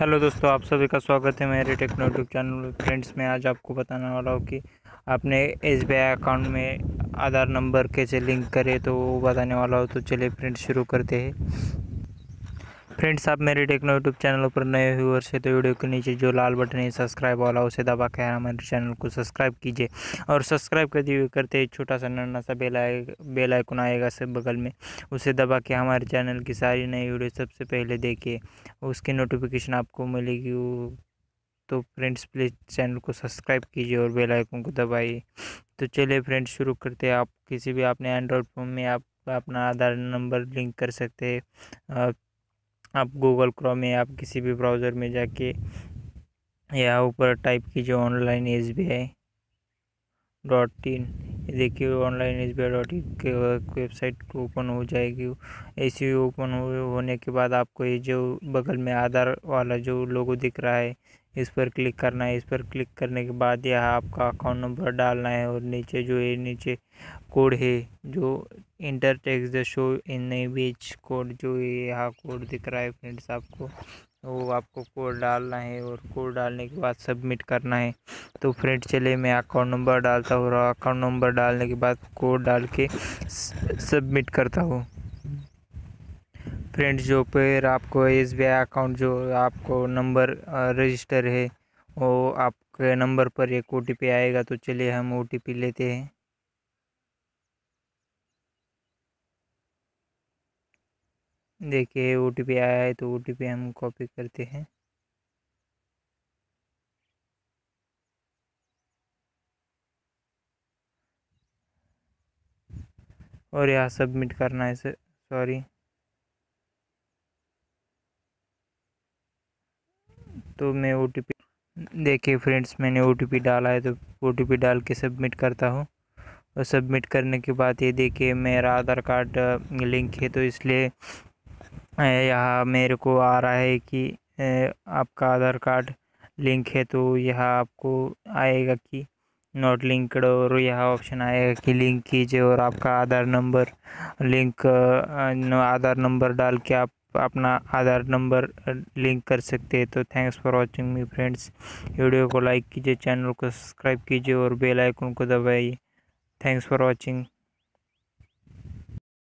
Hello दोस्तों, आप सभी का स्वागत है मेरे टेक्नो यूट्यूब चैनल फ्रेंड्स, मैं आज आपको बताने वाला हूँ कि आपने एस अकाउंट में आधार नंबर कैसे लिंक करें तो वो बताने वाला हो। तो चलिए फ्रेंड्स, शुरू करते हैं। फ्रेंड्स, आप मेरे टेक्नो यूट्यूब चैनल पर नए व्यूअर्स है तो वीडियो के नीचे जो लाल बटन है, सब्सक्राइब वाला, उसे दबा कर हमारे चैनल को सब्सक्राइब कीजिए। और सब्सक्राइब कर दिए करते छोटा सा नन्ना सा बेल आएगा बेल आइकन आएगा सब बगल में, उसे दबा के हमारे चैनल की सारी नई वीडियो सबसे पहले देखिए। उसकी नोटिफिकेशन आपको मिलेगी तो फ्रेंड्स प्लीज़ चैनल को सब्सक्राइब कीजिए और बेल आइकन को दबाइए। तो चलिए फ्रेंड्स, शुरू करते हैं। आप किसी भी आपने एंड्रॉयड फ़ोन में आप अपना आधार नंबर लिंक कर सकते हैं। आप गूगल क्रोम में आप किसी भी ब्राउज़र में जाके यहाँ ऊपर टाइप कीजिए online S B I dot in देखिए online S B I dot in के वेबसाइट ओपन हो जाएगी। ऐसी ओपन होने के बाद आपको ये जो बगल में आधार वाला जो लोगो दिख रहा है, इस पर क्लिक करना है। इस पर क्लिक करने के बाद यह आपका अकाउंट नंबर डालना है और नीचे जो है, नीचे कोड है, जो enter text the show in beach code, जो ये यहाँ कोड दिख रहा है फ्रेंड्स आपको, वो आपको कोड डालना है और कोड डालने के बाद सबमिट करना है। तो फ्रेंड चले मैं अकाउंट नंबर डालता हूँ और अकाउंट नंबर डालने के बाद कोड डाल के सबमिट करता हूँ। फ्रेंड्स जो फिर आपको एस बी आई अकाउंट, जो आपको नंबर रजिस्टर है, वो आपके नंबर पर एक ओ टी पी आएगा तो चलिए हम ओ टी पी लेते हैं। देखिए ओ टी पी आया है तो ओ टी पी हम कॉपी करते हैं। और यहाँ सबमिट करना है सॉरी तो मैं ओ टी पी देखिए फ्रेंड्स मैंने ओ टी पी डाला है तो ओ टी पी डाल के सबमिट करता हूँ। और सबमिट करने के बाद ये देखिए मेरा आधार कार्ड लिंक है तो इसलिए यहाँ मेरे को आ रहा है कि आपका आधार कार्ड लिंक है तो यह आपको आएगा कि नॉट लिंक्ड और यह ऑप्शन आएगा कि लिंक कीजिए और आपका Aadhaar number link Aadhaar number डाल के आप अपना आधार नंबर लिंक कर सकते हैं। तो thanks for watching me friends. Video को लाइक कीजिए, चैनल को सब्सक्राइब कीजिए और बेल आइकन को दबाइए। Thanks for watching.